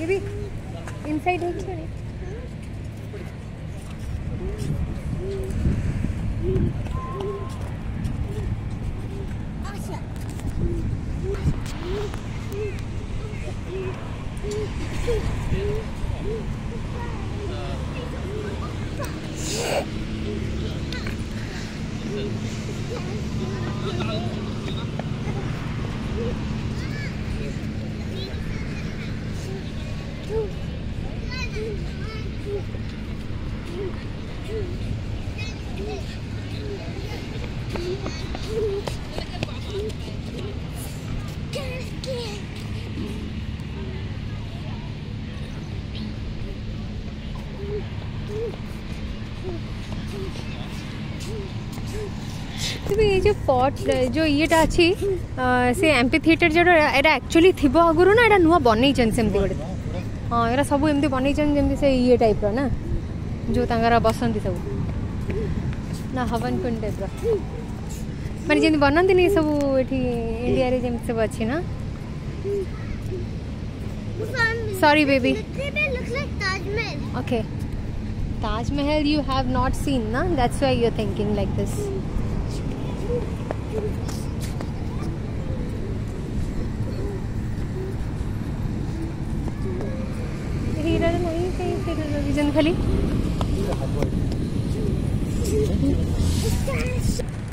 ये भी इनसाइड होगी बड़ी ये जो पट जो ये अच्छी से एम्पी थिएटर जो एक्चुअली थी आगुरी ना नुआ बनई चेमती हाँ यहाँ सब एम बनई से ये टाइप रहा जो तर बसंती सब ना हवन पिंड टाइप रही जमी बनाती सब इंडिया सब अच्छे ना sorry baby okay Taj Mahal you have not seen ना that's why you are thinking like this ଦେଇଛନ୍ତି ଖାଲି